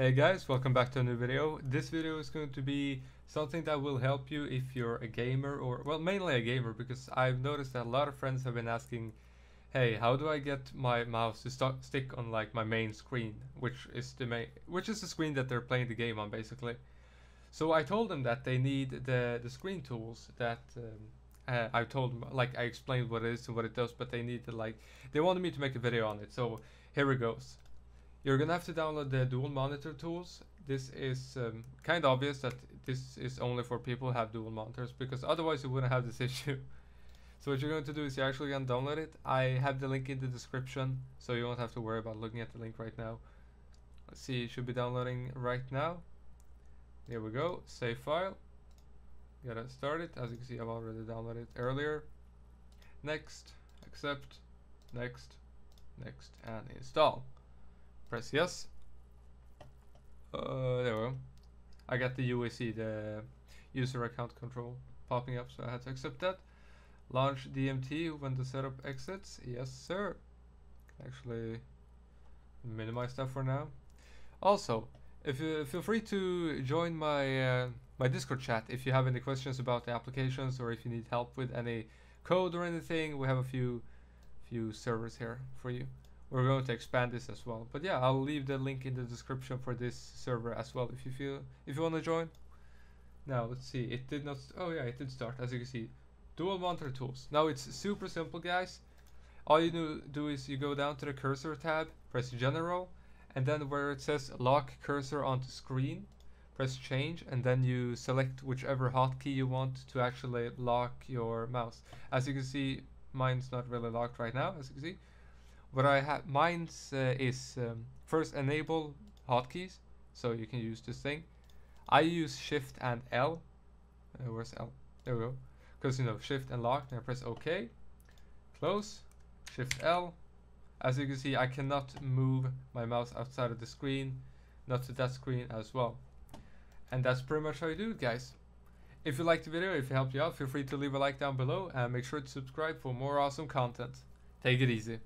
Hey guys, welcome back to a new video. This video is going to be something that will help you if you're a gamer or, well, mainly a gamer because I've noticed that a lot of friends have been asking, hey, how do I get my mouse to st stick on like my main screen, which is the main, which is the screen that they're playing the game on basically. So I told them that they need the, the screen tools that um, uh, I told them, like I explained what it is and what it does, but they need to like, they wanted me to make a video on it. So here it goes. You're gonna have to download the dual monitor tools. This is um, kind of obvious that this is only for people who have dual monitors because otherwise you wouldn't have this issue. so what you're going to do is you're actually gonna download it. I have the link in the description so you won't have to worry about looking at the link right now. Let's see, it should be downloading right now. Here we go, save file. Gotta start it. As you can see, I've already downloaded it earlier. Next, accept, next, next, and install press yes. Uh, there we go. I got the UAC, the user account control popping up, so I had to accept that. Launch DMT when the setup exits. Yes, sir. Actually, minimize that for now. Also, if you feel free to join my uh, my Discord chat if you have any questions about the applications or if you need help with any code or anything. We have a few few servers here for you we're going to expand this as well. But yeah i'll leave the link in the description for this server as well if you feel if you want to join. Now let's see it did not oh yeah it did start as you can see. Dual monitor tools. Now it's super simple guys. All you do, do is you go down to the cursor tab press general and then where it says lock cursor onto screen press change and then you select whichever hotkey you want to actually lock your mouse. As you can see mine's not really locked right now as you can see what I have, mine's uh, is um, first enable hotkeys, so you can use this thing. I use Shift and L. Uh, where's L? There we go. Because you know Shift and lock. Then I press OK. Close. Shift L. As you can see, I cannot move my mouse outside of the screen, not to that screen as well. And that's pretty much how you do it, guys. If you liked the video, if it helped you out, feel free to leave a like down below and make sure to subscribe for more awesome content. Take it easy.